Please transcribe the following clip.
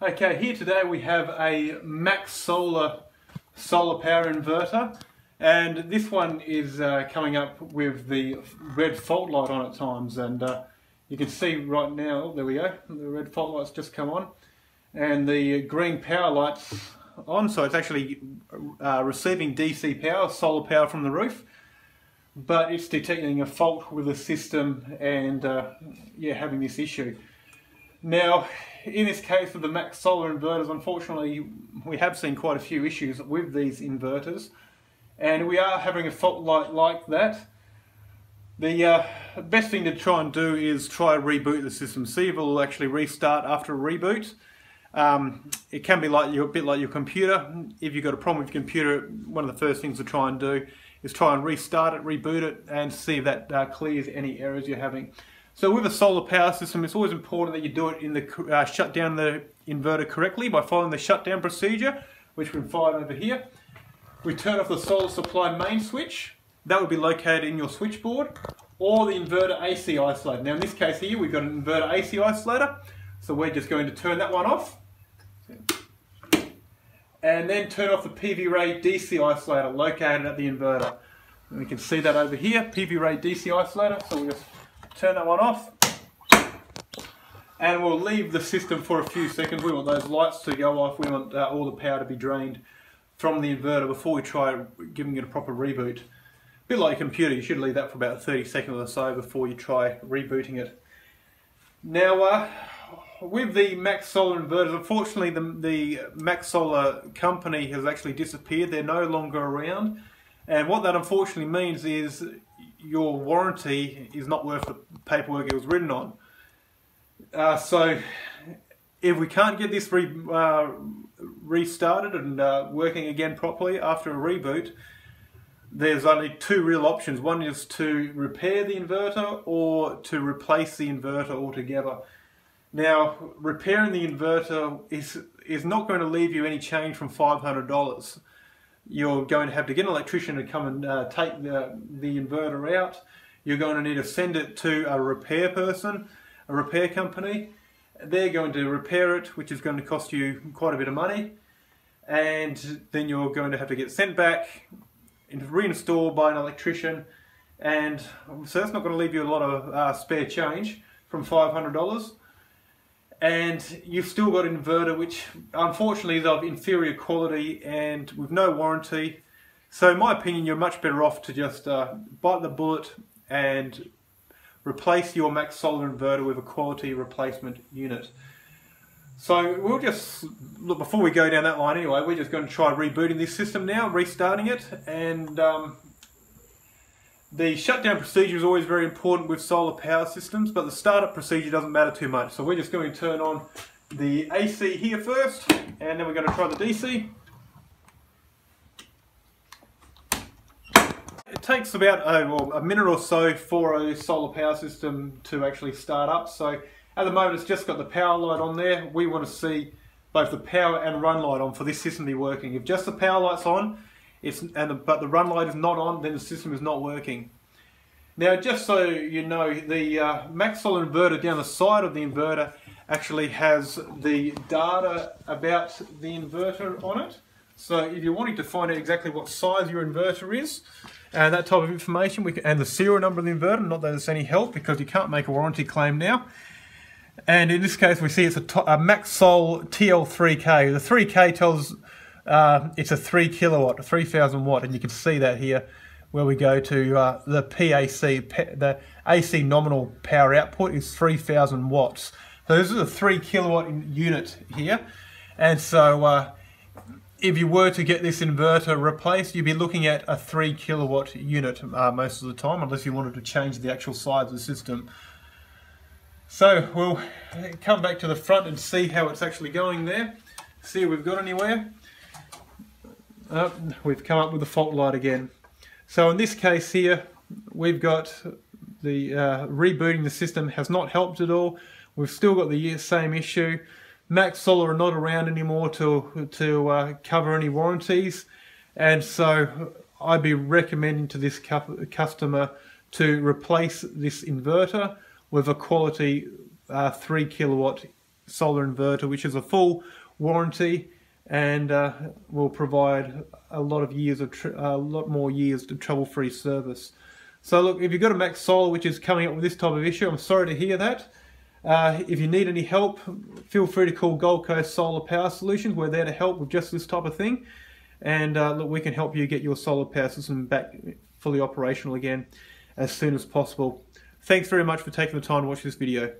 Okay, here today we have a MacSolar solar power inverter and this one is uh, coming up with the red fault light on at times and uh, you can see right now, oh, there we go, the red fault light's just come on and the green power light's on so it's actually uh, receiving DC power, solar power from the roof but it's detecting a fault with the system and uh, yeah having this issue. Now in this case of the MacSolar inverters, unfortunately, we have seen quite a few issues with these inverters, and we are having a fault like, like that. The uh, best thing to try and do is try to reboot the system. See if it will actually restart after a reboot. Um, it can be like a bit like your computer. If you've got a problem with your computer, one of the first things to try and do is try and restart it, reboot it, and see if that uh, clears any errors you're having. So with a solar power system, it's always important that you do it in the uh, shut down the inverter correctly by following the shutdown procedure, which we find over here. We turn off the solar supply main switch. That would be located in your switchboard or the inverter AC isolator. Now in this case here, we've got an inverter AC isolator. So we're just going to turn that one off. And then turn off the PV array DC isolator located at the inverter. And we can see that over here, PV array DC isolator. So we just turn that one off and we'll leave the system for a few seconds. We want those lights to go off. We want uh, all the power to be drained from the inverter before we try giving it a proper reboot. A bit like a computer, you should leave that for about 30 seconds or so before you try rebooting it. Now, uh, with the MacSolar inverters, unfortunately the, the MacSolar company has actually disappeared. They're no longer around. And what that unfortunately means is your warranty is not worth the paperwork it was written on. Uh, so if we can't get this re, uh, restarted and uh, working again properly after a reboot, there's only two real options. One is to repair the inverter or to replace the inverter altogether. Now, repairing the inverter is, is not going to leave you any change from $500 you're going to have to get an electrician to come and uh, take the, the inverter out. You're going to need to send it to a repair person, a repair company. They're going to repair it, which is going to cost you quite a bit of money. And then you're going to have to get sent back and reinstalled by an electrician. And so that's not going to leave you a lot of uh, spare change from $500 and you've still got an inverter which unfortunately is of inferior quality and with no warranty. So in my opinion, you're much better off to just uh, bite the bullet and replace your MacSolar inverter with a quality replacement unit. So we'll just, look, before we go down that line anyway, we're just going to try rebooting this system now, restarting it, and um, the shutdown procedure is always very important with solar power systems, but the startup procedure doesn't matter too much. So we're just going to turn on the AC here first, and then we're going to try the DC. Takes about well, a minute or so for a solar power system to actually start up. So at the moment it's just got the power light on there. We want to see both the power and run light on for this system to be working. If just the power light's on, it's and the, but the run light is not on, then the system is not working. Now, just so you know, the uh, Maxwell inverter down the side of the inverter actually has the data about the inverter on it. So if you're wanting to find out exactly what size your inverter is, and that type of information, we can, and the serial number of the inverter, not that it's any help because you can't make a warranty claim now. And in this case, we see it's a, a Maxol TL3K. The 3K tells uh, it's a 3 kilowatt, 3000 watt, and you can see that here where we go to uh, the PAC, the AC nominal power output is 3000 watts. So this is a 3 kilowatt unit here, and so uh, if you were to get this inverter replaced, you'd be looking at a 3 kilowatt unit uh, most of the time, unless you wanted to change the actual size of the system. So we'll come back to the front and see how it's actually going there. See if we've got anywhere. Oh, we've come up with the fault light again. So in this case here, we've got the uh, rebooting the system has not helped at all. We've still got the same issue. MacSolar are not around anymore to, to uh, cover any warranties. And so I'd be recommending to this customer to replace this inverter with a quality uh, 3 kilowatt solar inverter, which is a full warranty and uh, will provide a lot of years of a lot more years of trouble-free service. So look, if you've got a MacSolar which is coming up with this type of issue, I'm sorry to hear that. Uh, if you need any help, feel free to call Gold Coast Solar Power Solutions. We're there to help with just this type of thing. And uh, look, we can help you get your solar power system back fully operational again as soon as possible. Thanks very much for taking the time to watch this video.